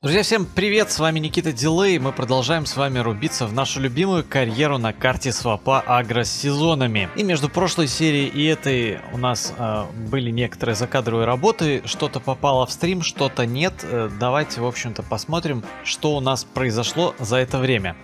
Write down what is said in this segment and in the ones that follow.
Друзья, всем привет, с вами Никита Дилей, мы продолжаем с вами рубиться в нашу любимую карьеру на карте свапа агро с сезонами. И между прошлой серией и этой у нас э, были некоторые закадровые работы, что-то попало в стрим, что-то нет. Э, давайте, в общем-то, посмотрим, что у нас произошло за это время.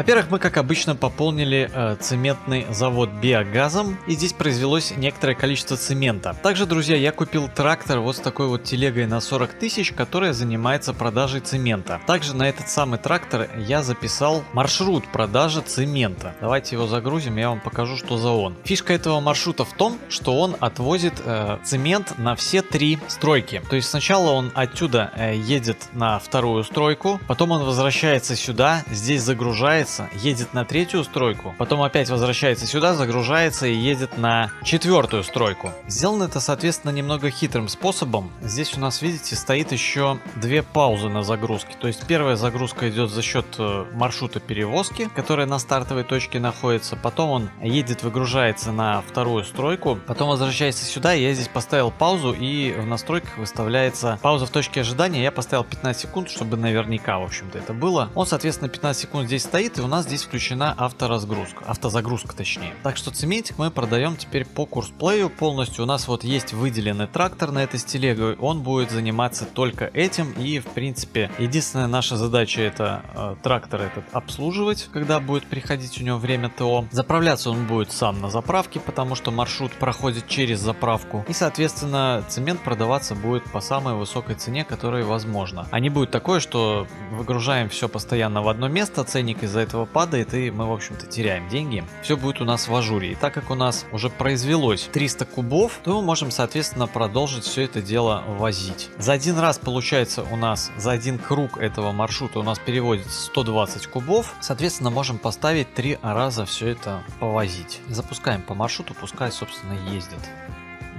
Во-первых, мы, как обычно, пополнили э, цементный завод биогазом, и здесь произвелось некоторое количество цемента. Также, друзья, я купил трактор вот с такой вот телегой на 40 тысяч, которая занимается продажей цемента. Также на этот самый трактор я записал маршрут продажи цемента. Давайте его загрузим, я вам покажу, что за он. Фишка этого маршрута в том, что он отвозит э, цемент на все три стройки. То есть сначала он отсюда э, едет на вторую стройку, потом он возвращается сюда, здесь загружается загружается, едет на третью стройку, потом опять возвращается сюда, загружается и едет на четвертую стройку. Сделано это, соответственно, немного хитрым способом. Здесь у нас, видите, стоит еще две паузы на загрузке. То есть первая загрузка идет за счет э, маршрута перевозки, которая на стартовой точке находится. Потом он едет, выгружается на вторую стройку, потом возвращается сюда. Я здесь поставил паузу и в настройках выставляется пауза в точке ожидания. Я поставил 15 секунд, чтобы наверняка, в общем-то, это было. Он, соответственно, 15 секунд здесь стоит, и у нас здесь включена авторазгрузка, автозагрузка точнее. Так что цементик мы продаем теперь по курсплею полностью. У нас вот есть выделенный трактор на этой телегой, он будет заниматься только этим и в принципе единственная наша задача это э, трактор этот обслуживать, когда будет приходить у него время ТО. Заправляться он будет сам на заправке, потому что маршрут проходит через заправку. И соответственно цемент продаваться будет по самой высокой цене, которая возможно. А не будет такое, что выгружаем все постоянно в одно место, ценник из-за этого падает, и мы, в общем-то, теряем деньги. Все будет у нас в ажуре. И так как у нас уже произвелось 300 кубов, то мы можем, соответственно, продолжить все это дело возить. За один раз, получается, у нас за один круг этого маршрута у нас переводится 120 кубов. Соответственно, можем поставить три раза все это повозить. Запускаем по маршруту, пускай, собственно, ездит.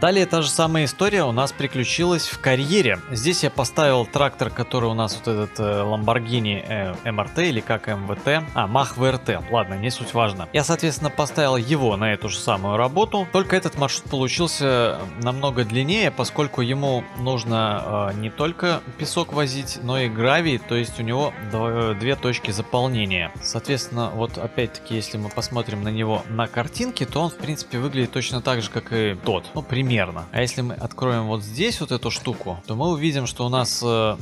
Далее та же самая история у нас приключилась в карьере. Здесь я поставил трактор, который у нас вот этот э, Lamborghini э, MRT или как МВТ. А, Mach VRT. Ладно, не суть важно. Я, соответственно, поставил его на эту же самую работу. Только этот маршрут получился намного длиннее, поскольку ему нужно э, не только песок возить, но и гравий. То есть у него дв две точки заполнения. Соответственно, вот опять-таки, если мы посмотрим на него на картинке, то он, в принципе, выглядит точно так же, как и тот. Ну, примерно примерно. А если мы откроем вот здесь вот эту штуку, то мы увидим, что у нас э,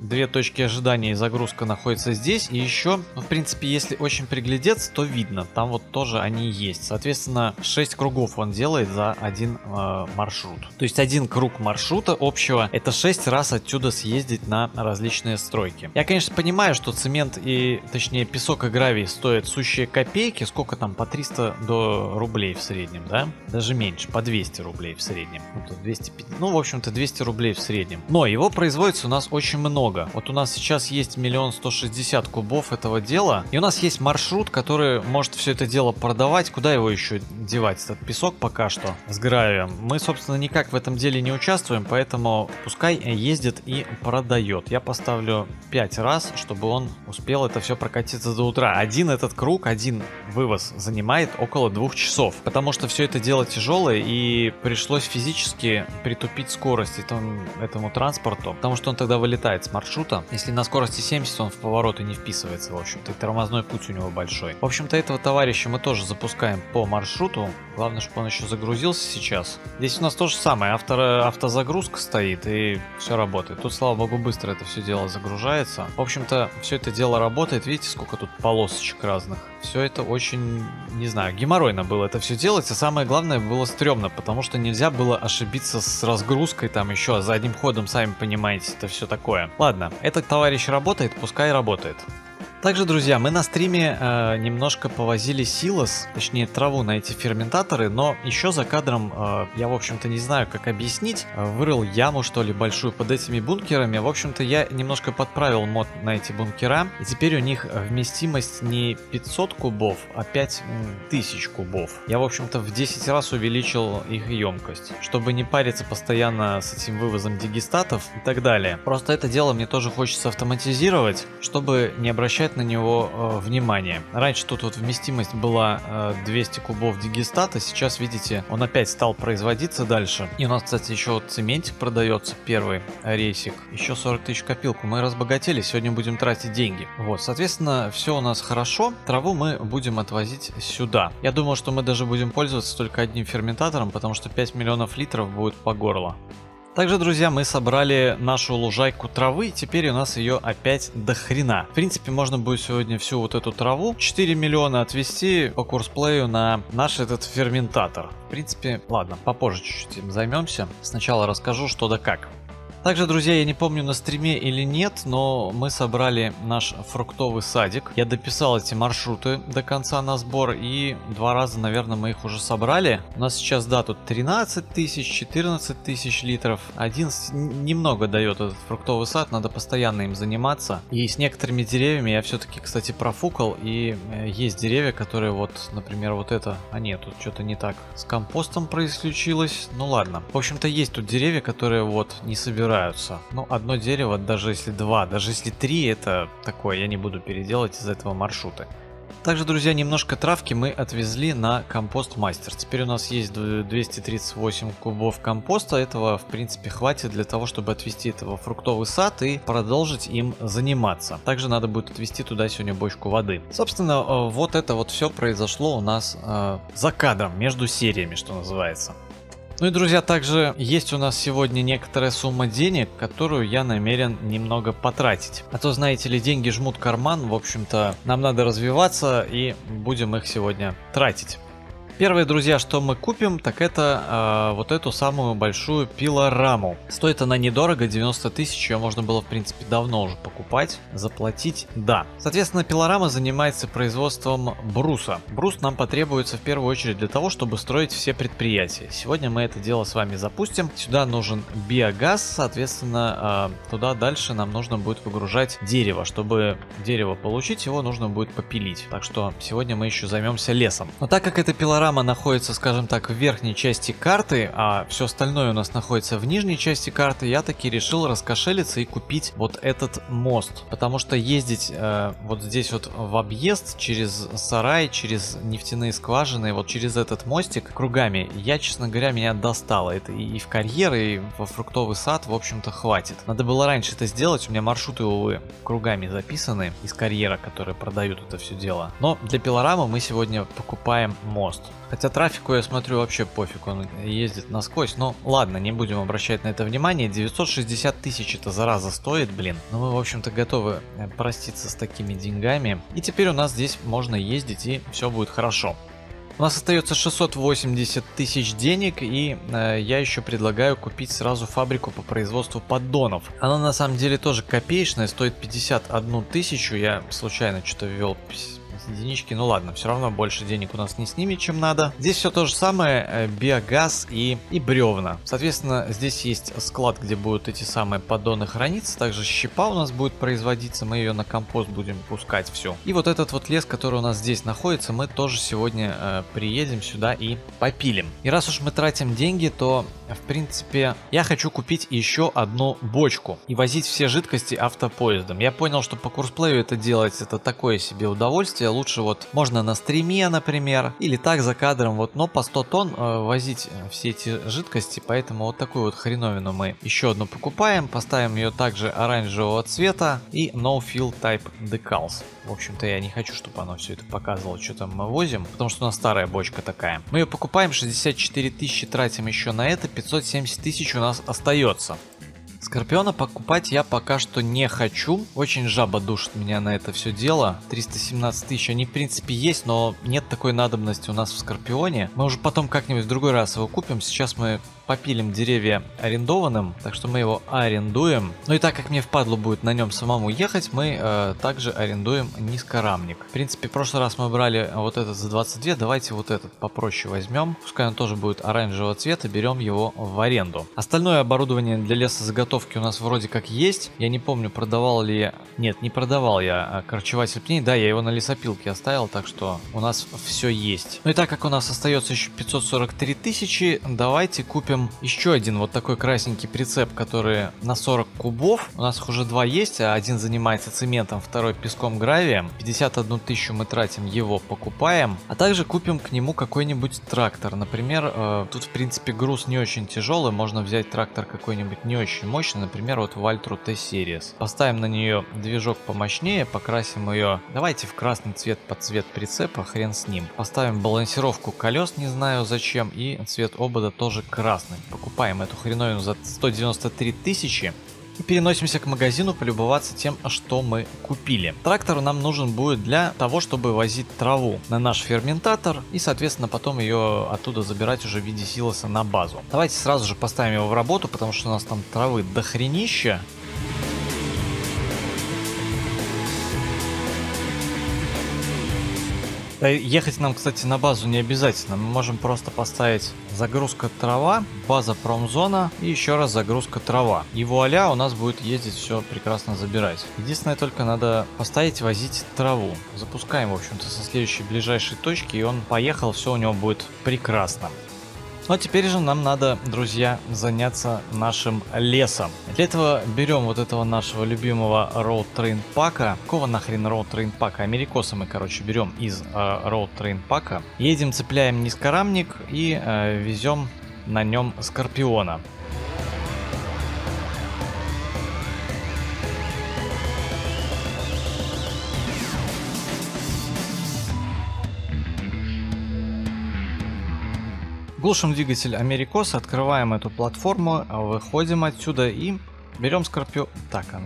две точки ожидания и загрузка находится здесь. И еще, ну, в принципе, если очень приглядеться, то видно. Там вот тоже они есть. Соответственно, 6 кругов он делает за один э, маршрут. То есть один круг маршрута общего, это 6 раз отсюда съездить на различные стройки. Я, конечно, понимаю, что цемент и, точнее, песок и гравий стоят сущие копейки. Сколько там? По 300 до рублей в среднем, да? Даже меньше, по 200 рублей в среднем среднем. Ну, 250, ну, в общем-то, 200 рублей в среднем. Но его производится у нас очень много. Вот у нас сейчас есть миллион сто шестьдесят кубов этого дела. И у нас есть маршрут, который может все это дело продавать. Куда его еще девать? Этот песок пока что с гравием. Мы, собственно, никак в этом деле не участвуем, поэтому пускай ездит и продает. Я поставлю 5 раз, чтобы он успел это все прокатиться до утра. Один этот круг, один вывоз занимает около двух часов. Потому что все это дело тяжелое и пришлось пришлось физически притупить скорость этому, этому транспорту, потому что он тогда вылетает с маршрута. Если на скорости 70, он в повороты не вписывается, в общем-то, и тормозной путь у него большой. В общем-то, этого товарища мы тоже запускаем по маршруту. Главное, чтобы он еще загрузился сейчас. Здесь у нас то же самое, авто, автозагрузка стоит, и все работает. Тут, слава богу, быстро это все дело загружается. В общем-то, все это дело работает. Видите, сколько тут полосочек разных? Все это очень, не знаю, геморройно было это все делать, а самое главное было стрёмно, потому что нельзя было ошибиться с разгрузкой, там еще за одним ходом, сами понимаете, это все такое. Ладно, этот товарищ работает, пускай работает. Также, друзья, мы на стриме э, немножко повозили силос, точнее траву на эти ферментаторы, но еще за кадром э, я, в общем-то, не знаю, как объяснить. Э, вырыл яму, что ли, большую под этими бункерами. В общем-то, я немножко подправил мод на эти бункера, и теперь у них вместимость не 500 кубов, а 5000 кубов. Я, в общем-то, в 10 раз увеличил их емкость, чтобы не париться постоянно с этим вывозом дигестатов и так далее. Просто это дело мне тоже хочется автоматизировать, чтобы не обращать обращать на него э, внимание. Раньше тут вот вместимость была э, 200 кубов дигестата, сейчас, видите, он опять стал производиться дальше. И у нас, кстати, еще вот цементик продается, первый рейсик. Еще 40 тысяч копилку. Мы разбогатели, сегодня будем тратить деньги. Вот, соответственно, все у нас хорошо. Траву мы будем отвозить сюда. Я думал, что мы даже будем пользоваться только одним ферментатором, потому что 5 миллионов литров будет по горло. Также, друзья, мы собрали нашу лужайку травы, теперь у нас ее опять до хрена. В принципе, можно будет сегодня всю вот эту траву, 4 миллиона отвести по курсплею на наш этот ферментатор. В принципе, ладно, попозже чуть-чуть им займемся. Сначала расскажу, что да как. Также, друзья, я не помню на стриме или нет, но мы собрали наш фруктовый садик. Я дописал эти маршруты до конца на сбор и два раза, наверное, мы их уже собрали. У нас сейчас, да, тут 13 тысяч, 14 тысяч литров. 11 немного дает этот фруктовый сад, надо постоянно им заниматься. И с некоторыми деревьями я все-таки, кстати, профукал. И э, есть деревья, которые вот, например, вот это... А нет, тут что-то не так. С компостом происключилось. Ну ладно. В общем-то, есть тут деревья, которые вот не собирают собираются. Ну, одно дерево, даже если два, даже если три, это такое, я не буду переделать из этого маршрута. Также, друзья, немножко травки мы отвезли на компост мастер. Теперь у нас есть 238 кубов компоста. Этого, в принципе, хватит для того, чтобы отвезти этого фруктовый сад и продолжить им заниматься. Также надо будет отвезти туда сегодня бочку воды. Собственно, э, вот это вот все произошло у нас э, за кадром, между сериями, что называется. Ну и, друзья, также есть у нас сегодня некоторая сумма денег, которую я намерен немного потратить. А то, знаете ли, деньги жмут карман, в общем-то, нам надо развиваться и будем их сегодня тратить. Первые, друзья, что мы купим, так это э, вот эту самую большую пилораму. Стоит она недорого, 90 тысяч, ее можно было, в принципе, давно уже покупать, заплатить, да. Соответственно, пилорама занимается производством бруса. Брус нам потребуется в первую очередь для того, чтобы строить все предприятия. Сегодня мы это дело с вами запустим. Сюда нужен биогаз, соответственно, э, туда дальше нам нужно будет выгружать дерево. Чтобы дерево получить, его нужно будет попилить. Так что сегодня мы еще займемся лесом. Но так как это пилорама Диорама находится, скажем так, в верхней части карты, а все остальное у нас находится в нижней части карты, я таки решил раскошелиться и купить вот этот мост. Потому что ездить э, вот здесь вот в объезд через сарай, через нефтяные скважины, вот через этот мостик кругами, я, честно говоря, меня достало. Это и в карьер, и во фруктовый сад, в общем-то, хватит. Надо было раньше это сделать, у меня маршруты, увы, кругами записаны из карьера, которые продают это все дело. Но для пилорамы мы сегодня покупаем мост. Хотя трафику, я смотрю, вообще пофиг, он ездит насквозь. Но ладно, не будем обращать на это внимание. 960 тысяч это зараза стоит, блин. Но мы, в общем-то, готовы э, проститься с такими деньгами. И теперь у нас здесь можно ездить и все будет хорошо. У нас остается 680 тысяч денег, и э, я еще предлагаю купить сразу фабрику по производству поддонов. Она на самом деле тоже копеечная, стоит 51 тысячу. Я случайно что-то ввел единички, ну ладно, все равно больше денег у нас не снимет, чем надо. Здесь все то же самое, э, биогаз и, и бревна. Соответственно, здесь есть склад, где будут эти самые поддоны храниться, также щепа у нас будет производиться, мы ее на компост будем пускать все. И вот этот вот лес, который у нас здесь находится, мы тоже сегодня э, приедем сюда и попилим. И раз уж мы тратим деньги, то в принципе я хочу купить еще одну бочку и возить все жидкости автопоездом. Я понял, что по курсплею это делать это такое себе удовольствие, лучше вот можно на стриме, например, или так за кадром, вот, но по 100 тонн э, возить э, все эти жидкости, поэтому вот такую вот хреновину мы еще одну покупаем, поставим ее также оранжевого цвета и No Fill Type Decals. В общем-то, я не хочу, чтобы оно все это показывало, что там мы возим, потому что у нас старая бочка такая. Мы ее покупаем, 64 тысячи тратим еще на это, 570 тысяч у нас остается. Скорпиона покупать я пока что не хочу. Очень жаба душит меня на это все дело. 317 тысяч, они в принципе есть, но нет такой надобности у нас в Скорпионе. Мы уже потом как-нибудь в другой раз его купим. Сейчас мы попилим деревья арендованным, так что мы его арендуем. Ну и так как мне впадло будет на нем самому ехать, мы э, также арендуем низкорамник. В принципе, в прошлый раз мы брали вот этот за 22, давайте вот этот попроще возьмем. Пускай он тоже будет оранжевого цвета, берем его в аренду. Остальное оборудование для лесозаготовки у нас вроде как есть. Я не помню, продавал ли. Нет, не продавал я а корчеватель пней. Да, я его на лесопилке оставил, так что у нас все есть. Ну и так как у нас остается еще 543 тысячи, давайте купим купим еще один вот такой красненький прицеп, который на 40 кубов. У нас их уже два есть, а один занимается цементом, второй песком гравием. 51 тысячу мы тратим, его покупаем. А также купим к нему какой-нибудь трактор. Например, э, тут в принципе груз не очень тяжелый, можно взять трактор какой-нибудь не очень мощный, например, вот Вальтру T-Series. Поставим на нее движок помощнее, покрасим ее, давайте в красный цвет под цвет прицепа, хрен с ним. Поставим балансировку колес, не знаю зачем, и цвет обода тоже красный. Покупаем эту хреновину за 193 тысячи. И переносимся к магазину полюбоваться тем, что мы купили. Трактор нам нужен будет для того, чтобы возить траву на наш ферментатор и, соответственно, потом ее оттуда забирать уже в виде силоса на базу. Давайте сразу же поставим его в работу, потому что у нас там травы дохренища. Ехать нам, кстати, на базу не обязательно. Мы можем просто поставить загрузка трава, база промзона и еще раз загрузка трава. И вуаля, у нас будет ездить все прекрасно забирать. Единственное, только надо поставить возить траву. Запускаем, в общем-то, со следующей ближайшей точки, и он поехал, все у него будет прекрасно. Но теперь же нам надо, друзья, заняться нашим лесом. Для этого берем вот этого нашего любимого Road Train пака. Какого нахрен Road Train пака? Америкоса мы, короче, берем из э, Road Train пака. Едем, цепляем низкорамник и э, везем на нем Скорпиона. Глушим двигатель Америкос, открываем эту платформу, выходим отсюда и берем Скорпио... Так, а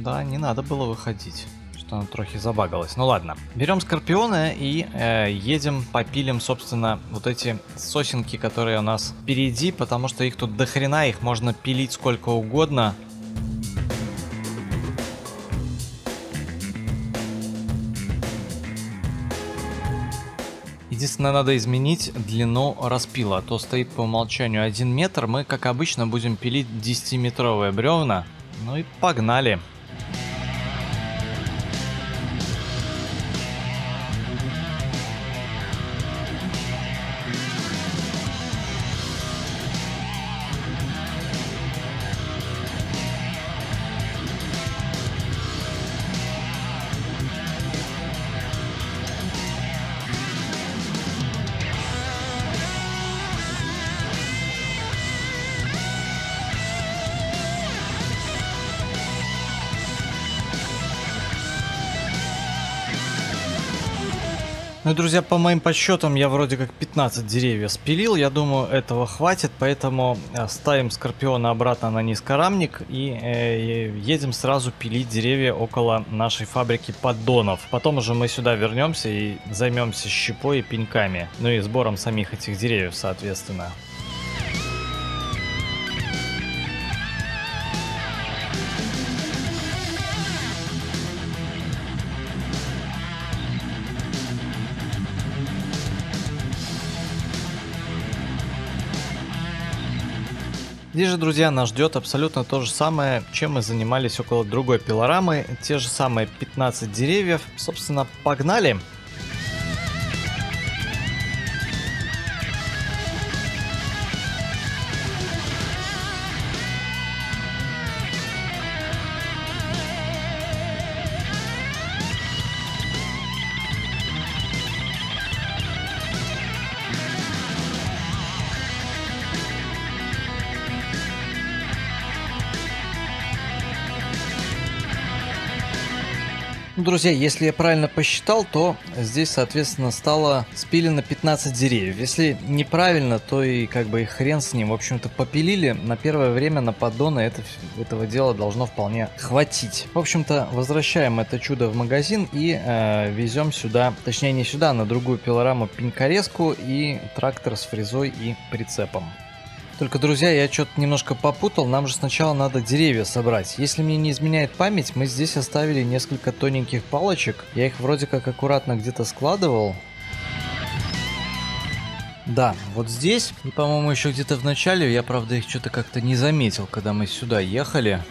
да, не надо было выходить. Что она трохи забагалась. Ну ладно. Берем Скорпиона и э, едем, попилим, собственно, вот эти сосенки, которые у нас впереди, потому что их тут дохрена, их можно пилить сколько угодно. Единственное, надо изменить длину распила, а то стоит по умолчанию 1 метр. Мы, как обычно, будем пилить 10-метровые бревна. Ну и погнали. Ну, друзья, по моим подсчетам, я вроде как 15 деревьев спилил. Я думаю, этого хватит, поэтому э, ставим Скорпиона обратно на низкорамник и э, едем сразу пилить деревья около нашей фабрики поддонов. Потом уже мы сюда вернемся и займемся щепой и пеньками. Ну и сбором самих этих деревьев, соответственно. Здесь же, друзья, нас ждет абсолютно то же самое, чем мы занимались около другой пилорамы. Те же самые 15 деревьев. Собственно, погнали! Ну, друзья, если я правильно посчитал, то здесь, соответственно, стало спилено 15 деревьев. Если неправильно, то и как бы и хрен с ним. В общем-то, попилили. На первое время на поддоны это, этого дела должно вполне хватить. В общем-то, возвращаем это чудо в магазин и э, везем сюда, точнее не сюда, на другую пилораму пенькорезку и трактор с фрезой и прицепом. Только, друзья, я что-то немножко попутал. Нам же сначала надо деревья собрать. Если мне не изменяет память, мы здесь оставили несколько тоненьких палочек. Я их вроде как аккуратно где-то складывал. Да, вот здесь. И, по-моему, еще где-то в начале. Я, правда, их что-то как-то не заметил, когда мы сюда ехали.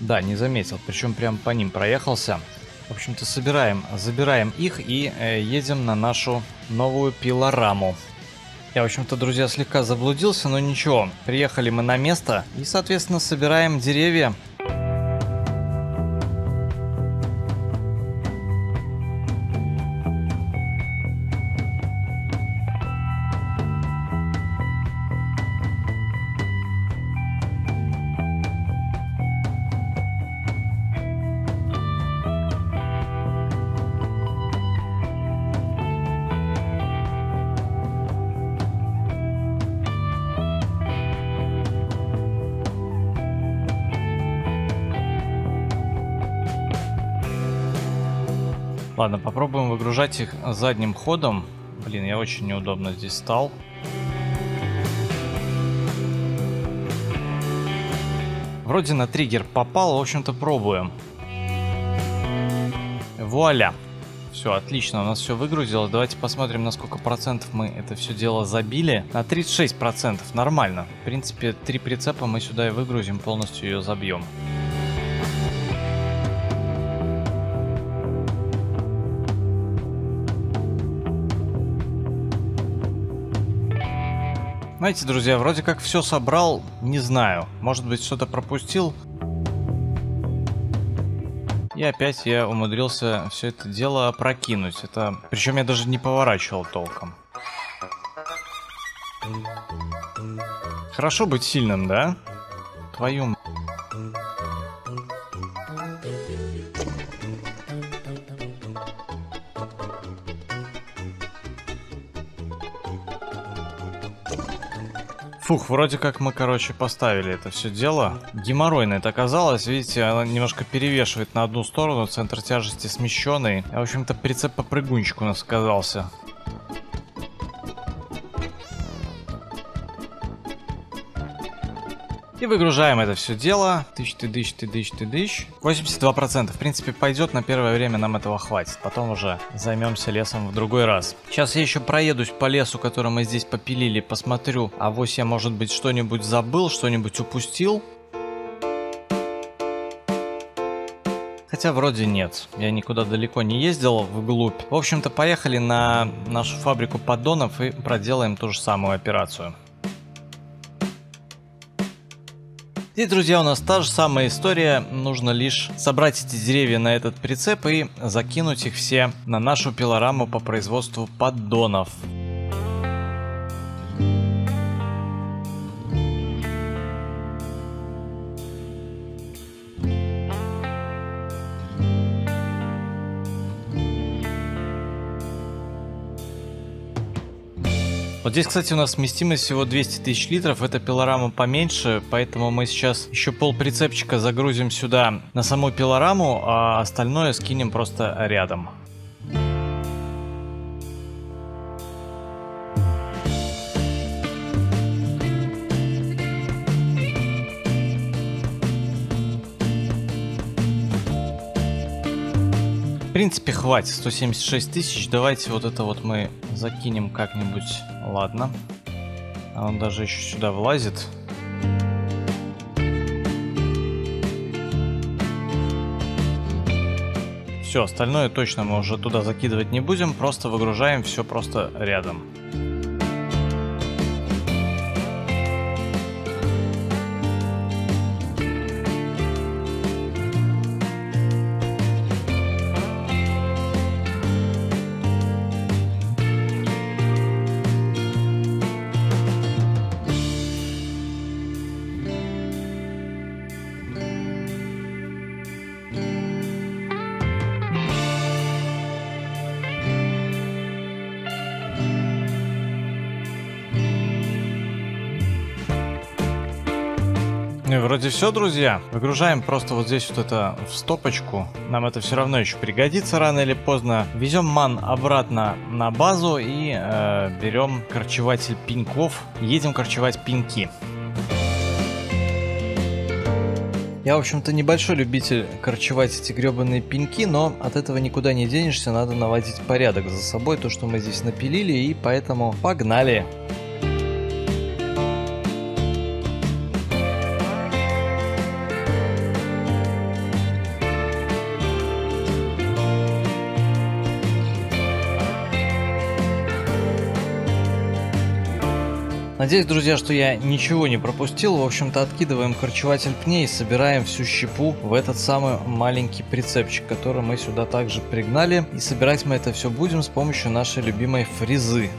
Да, не заметил. Причем прям по ним проехался. В общем-то, собираем, забираем их и э, едем на нашу новую пилораму. Я, в общем-то, друзья, слегка заблудился, но ничего. Приехали мы на место и, соответственно, собираем деревья. Ладно, попробуем выгружать их задним ходом. Блин, я очень неудобно здесь стал. Вроде на триггер попал, в общем-то пробуем. Вуаля. Все, отлично, у нас все выгрузилось. Давайте посмотрим, на сколько процентов мы это все дело забили. На 36 процентов, нормально. В принципе, три прицепа мы сюда и выгрузим, полностью ее забьем. Знаете, друзья, вроде как все собрал, не знаю. Может быть, что-то пропустил. И опять я умудрился все это дело прокинуть. Это... Причем я даже не поворачивал толком. Хорошо быть сильным, да? Твою Фух, вроде как мы, короче, поставили это все дело. Геморройно это оказалось, видите, она немножко перевешивает на одну сторону, центр тяжести смещенный. В общем-то, прицеп по прыгунчику у нас оказался. И выгружаем это все дело. Тысяч, ты дыщ, ты дыщ, ты дыщ. 82%. В принципе, пойдет. На первое время нам этого хватит. Потом уже займемся лесом в другой раз. Сейчас я еще проедусь по лесу, который мы здесь попилили. Посмотрю, а вось я, может быть, что-нибудь забыл, что-нибудь упустил. Хотя вроде нет. Я никуда далеко не ездил вглубь. В общем-то, поехали на нашу фабрику поддонов и проделаем ту же самую операцию. И, друзья, у нас та же самая история. Нужно лишь собрать эти деревья на этот прицеп и закинуть их все на нашу пилораму по производству поддонов. Здесь, кстати, у нас вместимость всего 200 тысяч литров. Это пилорама поменьше, поэтому мы сейчас еще пол прицепчика загрузим сюда на саму пилораму, а остальное скинем просто рядом. Принципе, хватит. 176 тысяч. Давайте вот это вот мы закинем как-нибудь Ладно. А он даже еще сюда влазит. Все, остальное точно мы уже туда закидывать не будем, просто выгружаем все просто рядом. Ну и вроде все, друзья. Выгружаем просто вот здесь вот это в стопочку. Нам это все равно еще пригодится рано или поздно. Везем ман обратно на базу и э, берем корчеватель пеньков. Едем корчевать пеньки. Я, в общем-то, небольшой любитель корчевать эти гребаные пеньки, но от этого никуда не денешься, надо наводить порядок за собой, то, что мы здесь напилили, и поэтому погнали! Надеюсь, друзья, что я ничего не пропустил. В общем-то, откидываем корчеватель пней и собираем всю щепу в этот самый маленький прицепчик, который мы сюда также пригнали. И собирать мы это все будем с помощью нашей любимой фрезы.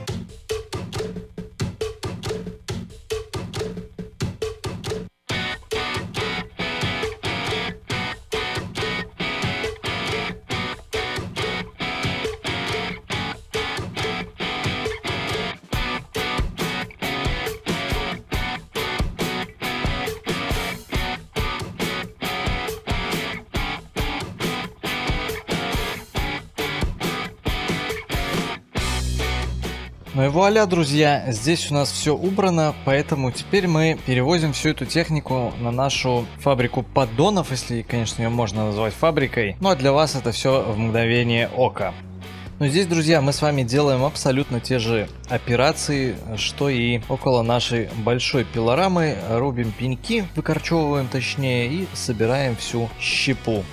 Ну и вуаля, друзья, здесь у нас все убрано, поэтому теперь мы перевозим всю эту технику на нашу фабрику поддонов, если, конечно, ее можно назвать фабрикой. Ну а для вас это все в мгновение ока. Но здесь, друзья, мы с вами делаем абсолютно те же операции, что и около нашей большой пилорамы. Рубим пеньки, выкорчевываем точнее и собираем всю щепу.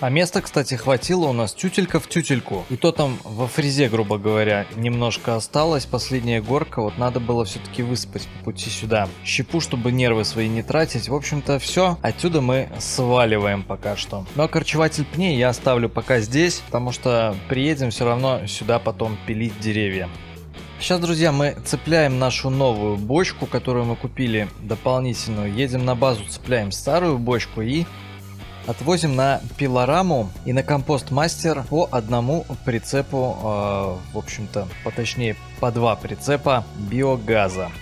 А места, кстати, хватило у нас тютелька в тютельку. И то там во фрезе, грубо говоря, немножко осталось. Последняя горка, вот надо было все-таки выспать по пути сюда. Щепу, чтобы нервы свои не тратить. В общем-то, все. Отсюда мы сваливаем пока что. Но корчеватель пней я оставлю пока здесь, потому что приедем все равно сюда потом пилить деревья. Сейчас, друзья, мы цепляем нашу новую бочку, которую мы купили дополнительную. Едем на базу, цепляем старую бочку и Отвозим на пилораму и на компост мастер по одному прицепу, э, в общем-то, поточнее по два прицепа биогаза.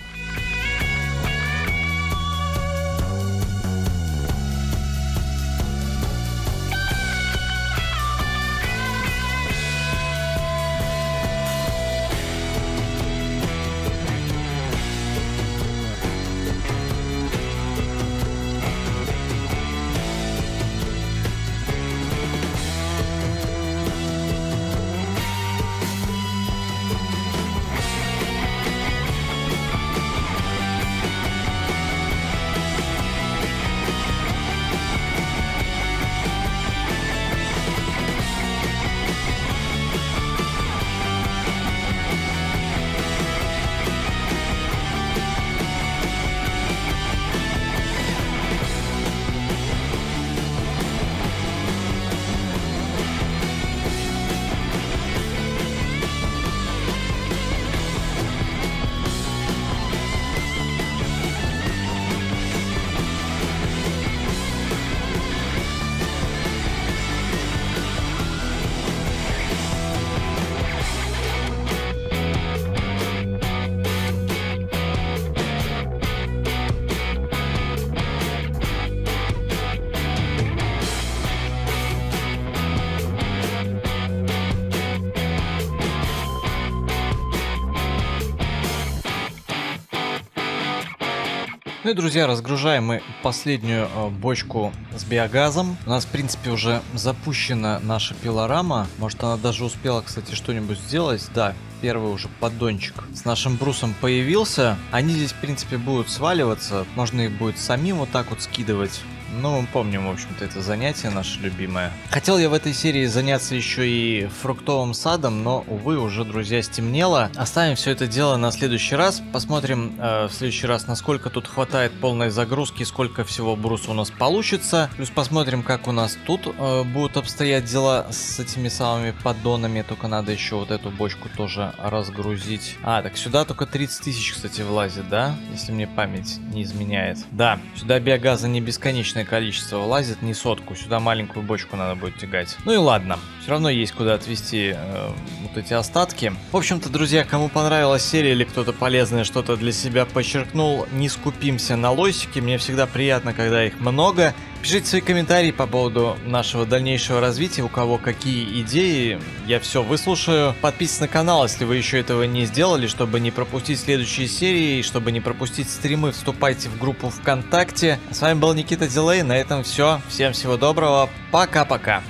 Ну и, друзья, разгружаем мы последнюю э, бочку с биогазом. У нас, в принципе, уже запущена наша пилорама. Может, она даже успела, кстати, что-нибудь сделать. Да, первый уже поддончик с нашим брусом появился. Они здесь, в принципе, будут сваливаться. Можно их будет самим вот так вот скидывать. Ну, помним, в общем-то, это занятие наше любимое. Хотел я в этой серии заняться еще и фруктовым садом, но, увы, уже, друзья, стемнело. Оставим все это дело на следующий раз. Посмотрим э, в следующий раз, насколько тут хватает полной загрузки, сколько всего бруса у нас получится. Плюс посмотрим, как у нас тут э, будут обстоять дела с этими самыми поддонами. Только надо еще вот эту бочку тоже разгрузить. А, так сюда только 30 тысяч, кстати, влазит, да? Если мне память не изменяет. Да, сюда биогаза не бесконечно приличное количество влазит, не сотку. Сюда маленькую бочку надо будет тягать. Ну и ладно, все равно есть куда отвести э, вот эти остатки. В общем-то, друзья, кому понравилась серия или кто-то полезное что-то для себя подчеркнул, не скупимся на лосики. Мне всегда приятно, когда их много. Пишите свои комментарии по поводу нашего дальнейшего развития, у кого какие идеи, я все выслушаю. Подписывайтесь на канал, если вы еще этого не сделали, чтобы не пропустить следующие серии, чтобы не пропустить стримы, вступайте в группу ВКонтакте. С вами был Никита Дилей, на этом все. Всем всего доброго, пока-пока.